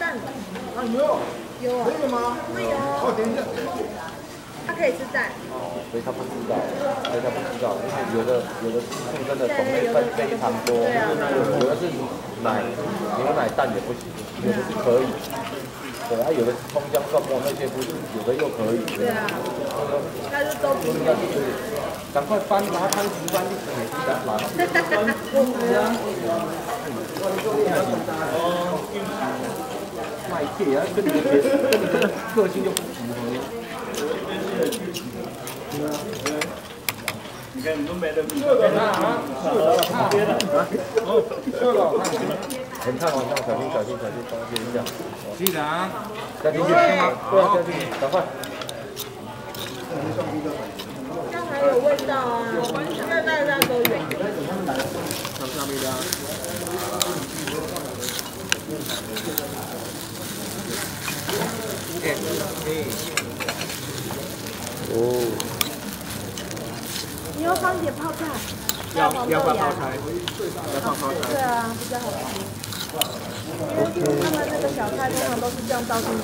蛋的，啊，有没有？有啊可，以吗？会有哦，等一下。它可以吃蛋。哦，所以他不知道，所以他不知道，因为有的有的畜真的种类分非常多，有的是奶牛奶蛋也不行，有的是可以，对，它有的是葱姜蒜末那些不是，有的又可以，对啊，那就都不应该是可以。赶快翻，把它翻直 翻历史美食展览。卖铁啊，跟你的跟你的个性就不符合。你看你都没得比。这个啊，是的，看别的。哦，这个看。很烫哦，小心小心小心，小心一下。机长，加进去，对，加进去，赶快。这还有味道啊，那大家都有。上上面的。哦，你要放点泡菜，要黄要放泡菜，要放泡菜。对啊，比较好吃。因为他们那个小菜通常都是这样倒进去。